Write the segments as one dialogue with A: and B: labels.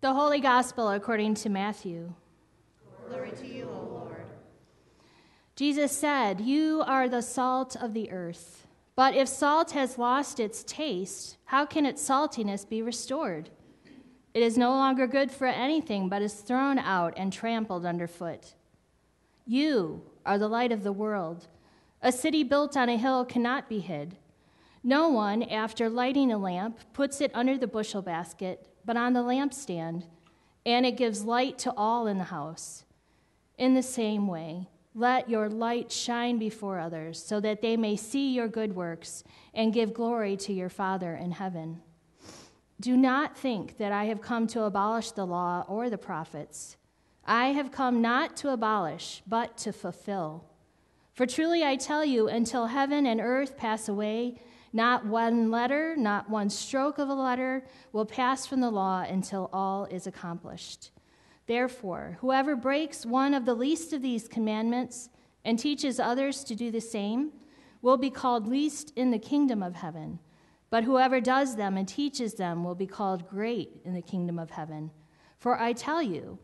A: The Holy Gospel according to Matthew.
B: Glory to you, O Lord.
A: Jesus said, You are the salt of the earth. But if salt has lost its taste, how can its saltiness be restored? It is no longer good for anything, but is thrown out and trampled underfoot. You are the light of the world. A city built on a hill cannot be hid. No one, after lighting a lamp, puts it under the bushel basket, but on the lampstand, and it gives light to all in the house. In the same way, let your light shine before others, so that they may see your good works and give glory to your Father in heaven. Do not think that I have come to abolish the law or the prophets. I have come not to abolish, but to fulfill. For truly I tell you, until heaven and earth pass away, not one letter, not one stroke of a letter will pass from the law until all is accomplished. Therefore, whoever breaks one of the least of these commandments and teaches others to do the same will be called least in the kingdom of heaven. But whoever does them and teaches them will be called great in the kingdom of heaven. For I tell you,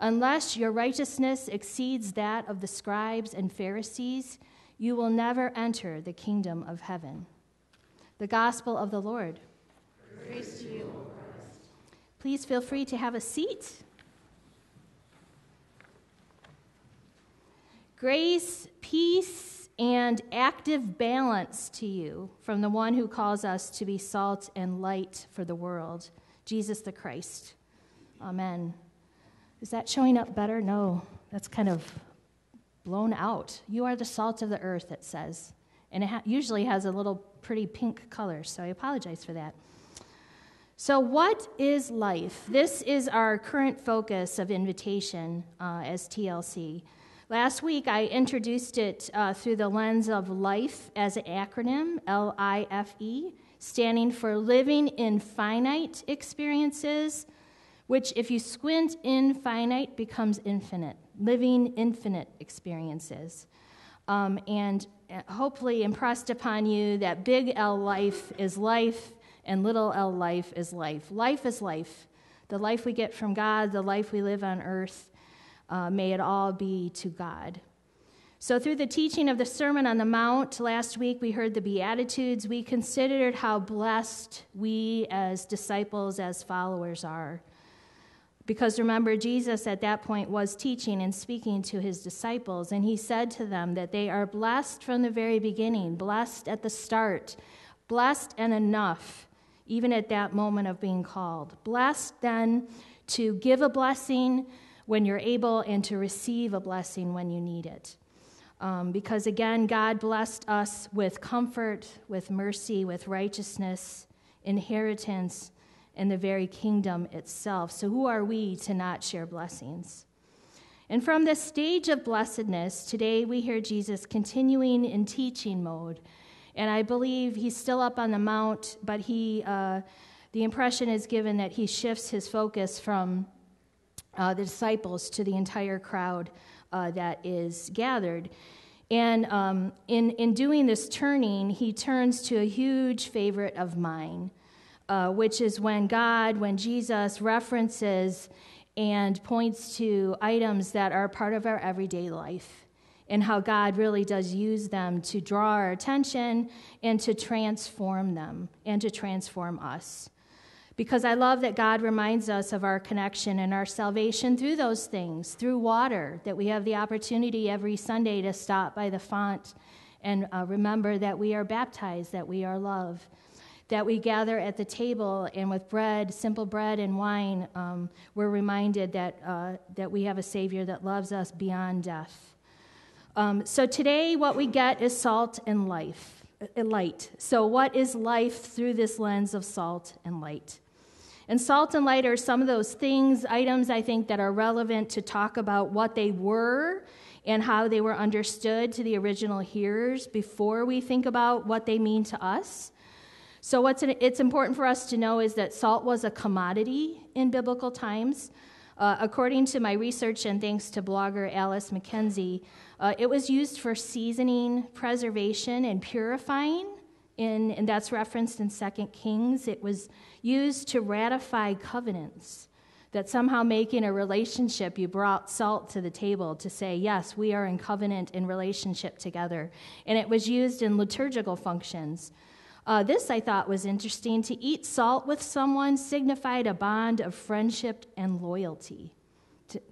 A: unless your righteousness exceeds that of the scribes and Pharisees, you will never enter the kingdom of heaven. The gospel of the Lord.
B: Praise to you, O Christ.
A: Please feel free to have a seat. Grace, peace, and active balance to you from the one who calls us to be salt and light for the world, Jesus the Christ. Amen. Is that showing up better? No, that's kind of blown out. You are the salt of the earth, it says. And it ha- usually has a little pretty pink color, so I apologize for that. So, what is life? This is our current focus of invitation uh, as TLC. Last week, I introduced it uh, through the lens of life as an acronym, L I F E, standing for living in finite experiences, which, if you squint in finite, becomes infinite, living infinite experiences. Um, and uh, hopefully impressed upon you that big L life is life and little l life is life. Life is life. The life we get from God, the life we live on earth, uh, may it all be to God. So, through the teaching of the Sermon on the Mount last week, we heard the Beatitudes. We considered how blessed we as disciples, as followers are. Because remember, Jesus at that point was teaching and speaking to his disciples, and he said to them that they are blessed from the very beginning, blessed at the start, blessed and enough, even at that moment of being called. Blessed then to give a blessing when you're able and to receive a blessing when you need it. Um, because again, God blessed us with comfort, with mercy, with righteousness, inheritance, and the very kingdom itself. So, who are we to not share blessings? And from this stage of blessedness, today we hear Jesus continuing in teaching mode. And I believe he's still up on the mount, but he, uh, the impression is given that he shifts his focus from uh, the disciples to the entire crowd uh, that is gathered. And um, in, in doing this turning, he turns to a huge favorite of mine, uh, which is when God, when Jesus references and points to items that are part of our everyday life and how God really does use them to draw our attention and to transform them and to transform us. Because I love that God reminds us of our connection and our salvation through those things, through water, that we have the opportunity every Sunday to stop by the font and uh, remember that we are baptized, that we are loved, that we gather at the table and with bread, simple bread and wine, um, we're reminded that, uh, that we have a Savior that loves us beyond death. Um, so today, what we get is salt and life, uh, light. So, what is life through this lens of salt and light? And salt and light are some of those things, items I think that are relevant to talk about what they were and how they were understood to the original hearers before we think about what they mean to us. So, what's an, it's important for us to know is that salt was a commodity in biblical times. Uh, according to my research and thanks to blogger Alyce McKenzie, uh, it was used for seasoning, preservation, and purifying. In, and that's referenced in 2 Kings. It was used to ratify covenants. That somehow making a relationship, you brought salt to the table to say, yes, we are in covenant in relationship together. And it was used in liturgical functions. Uh, this I thought was interesting. To eat salt with someone signified a bond of friendship and loyalty. To,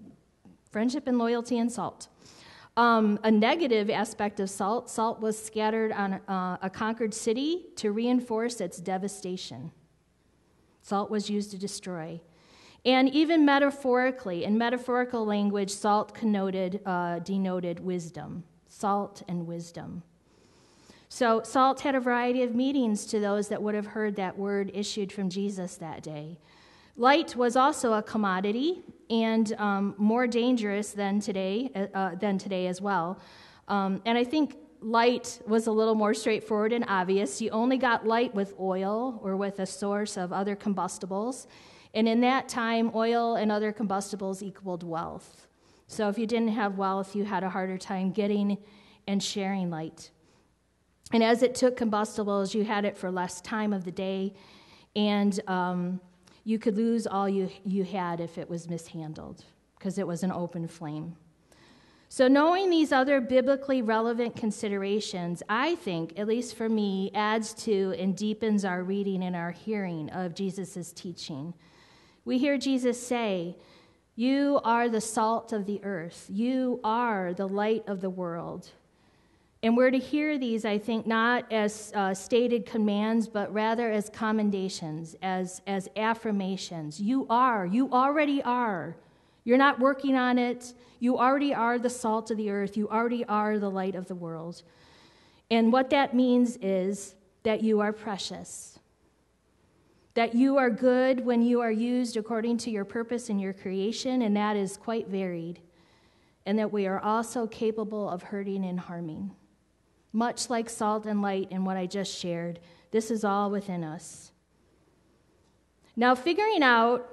A: friendship and loyalty and salt. Um, a negative aspect of salt salt was scattered on uh, a conquered city to reinforce its devastation. Salt was used to destroy. And even metaphorically, in metaphorical language, salt connoted, uh, denoted wisdom. Salt and wisdom. So, salt had a variety of meanings to those that would have heard that word issued from Jesus that day. Light was also a commodity and um, more dangerous than today, uh, uh, than today as well. Um, and I think light was a little more straightforward and obvious. You only got light with oil or with a source of other combustibles. And in that time, oil and other combustibles equaled wealth. So if you didn't have wealth, you had a harder time getting and sharing light. And as it took combustibles, you had it for less time of the day. And um, you could lose all you, you had if it was mishandled because it was an open flame. So, knowing these other biblically relevant considerations, I think, at least for me, adds to and deepens our reading and our hearing of Jesus' teaching. We hear Jesus say, You are the salt of the earth, you are the light of the world. And we're to hear these, I think, not as uh, stated commands, but rather as commendations, as, as affirmations. You are, you already are. You're not working on it. You already are the salt of the earth. You already are the light of the world. And what that means is that you are precious, that you are good when you are used according to your purpose in your creation, and that is quite varied, and that we are also capable of hurting and harming. Much like salt and light in what I just shared, this is all within us. Now, figuring out,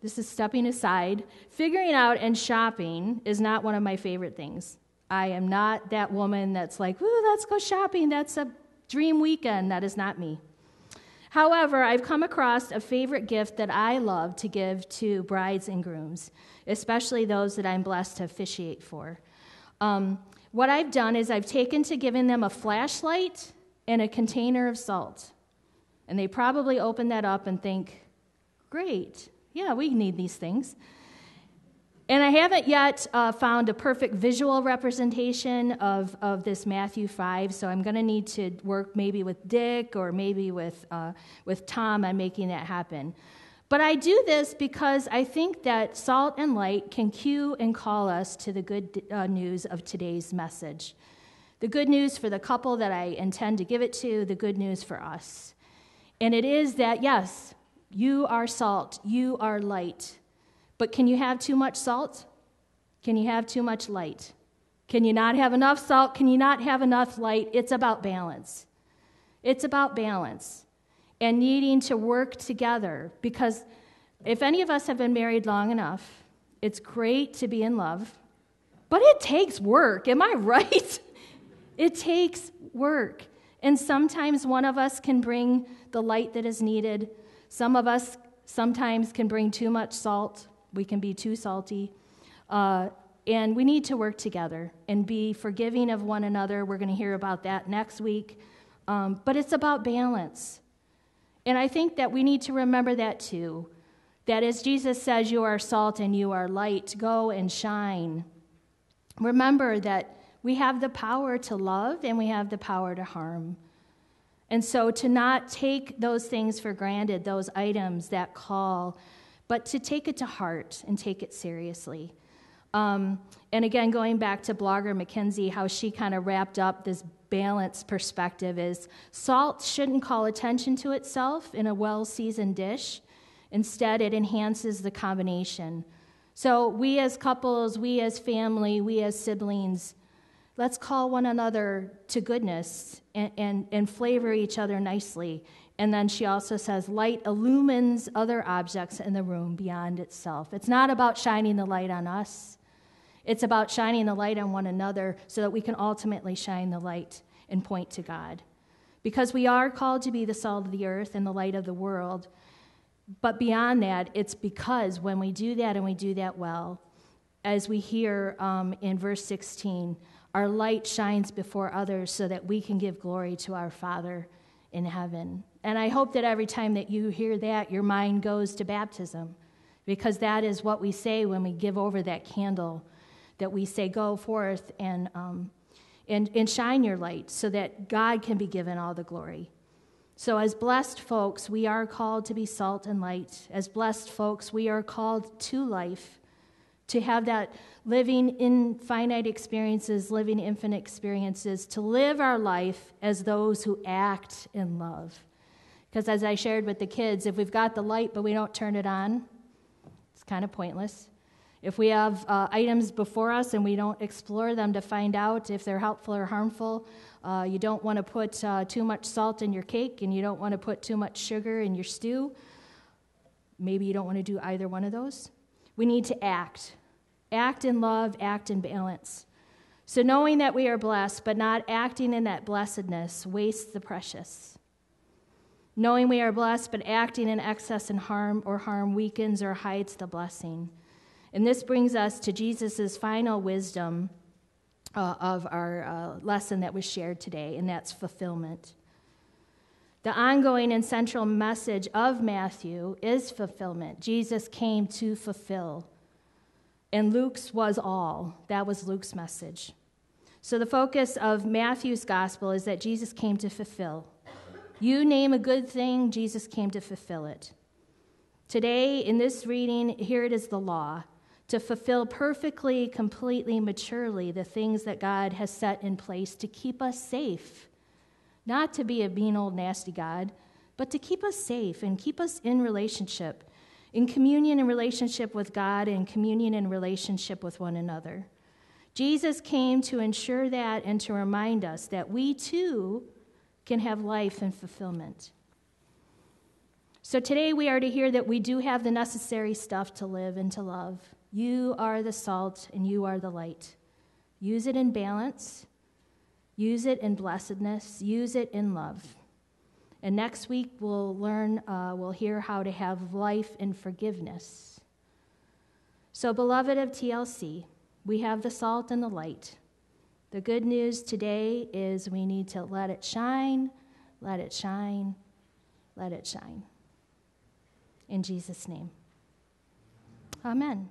A: this is stepping aside, figuring out and shopping is not one of my favorite things. I am not that woman that's like, "Ooh, let's go shopping. That's a dream weekend. That is not me. However, I've come across a favorite gift that I love to give to brides and grooms, especially those that I'm blessed to officiate for. Um, what I've done is I've taken to giving them a flashlight and a container of salt. And they probably open that up and think, great, yeah, we need these things. And I haven't yet uh, found a perfect visual representation of, of this Matthew 5, so I'm going to need to work maybe with Dick or maybe with, uh, with Tom on making that happen. But I do this because I think that salt and light can cue and call us to the good uh, news of today's message. The good news for the couple that I intend to give it to, the good news for us. And it is that, yes, you are salt, you are light. But can you have too much salt? Can you have too much light? Can you not have enough salt? Can you not have enough light? It's about balance. It's about balance and needing to work together because if any of us have been married long enough, it's great to be in love, but it takes work. Am I right? it takes work. And sometimes one of us can bring the light that is needed. Some of us sometimes can bring too much salt. We can be too salty. Uh, and we need to work together and be forgiving of one another. We're going to hear about that next week. Um, but it's about balance. And I think that we need to remember that too. That as Jesus says, you are salt and you are light, go and shine. Remember that we have the power to love and we have the power to harm. And so to not take those things for granted, those items that call, but to take it to heart and take it seriously. Um, and again, going back to blogger McKenzie, how she kind of wrapped up this balanced perspective is salt shouldn't call attention to itself in a well seasoned dish. Instead, it enhances the combination. So, we as couples, we as family, we as siblings, let's call one another to goodness and, and, and flavor each other nicely. And then she also says, light illumines other objects in the room beyond itself. It's not about shining the light on us, it's about shining the light on one another so that we can ultimately shine the light and point to God. Because we are called to be the salt of the earth and the light of the world. But beyond that, it's because when we do that and we do that well, as we hear um, in verse 16, our light shines before others so that we can give glory to our Father in heaven. And I hope that every time that you hear that, your mind goes to baptism, because that is what we say when we give over that candle, that we say, Go forth and, um, and, and shine your light so that God can be given all the glory. So, as blessed folks, we are called to be salt and light. As blessed folks, we are called to life, to have that living infinite experiences, living infinite experiences, to live our life as those who act in love. Because, as I shared with the kids, if we've got the light but we don't turn it on, it's kind of pointless. If we have uh, items before us and we don't explore them to find out if they're helpful or harmful, uh, you don't want to put uh, too much salt in your cake and you don't want to put too much sugar in your stew. Maybe you don't want to do either one of those. We need to act. Act in love, act in balance. So, knowing that we are blessed, but not acting in that blessedness, wastes the precious. Knowing we are blessed, but acting in excess and harm or harm weakens or hides the blessing. And this brings us to Jesus' final wisdom uh, of our uh, lesson that was shared today, and that's fulfillment. The ongoing and central message of Matthew is fulfillment. Jesus came to fulfill. And Luke's was all. That was Luke's message. So the focus of Matthew's gospel is that Jesus came to fulfill. You name a good thing, Jesus came to fulfill it. Today, in this reading, here it is the law to fulfill perfectly, completely, maturely the things that God has set in place to keep us safe. Not to be a mean old nasty God, but to keep us safe and keep us in relationship, in communion and relationship with God, and communion and relationship with one another. Jesus came to ensure that and to remind us that we too can have life and fulfillment. So today we are to hear that we do have the necessary stuff to live and to love. You are the salt and you are the light. Use it in balance, use it in blessedness, use it in love. And next week we'll learn, uh, we'll hear how to have life in forgiveness. So, beloved of TLC, we have the salt and the light. The good news today is we need to let it shine, let it shine, let it shine. In Jesus' name. Amen.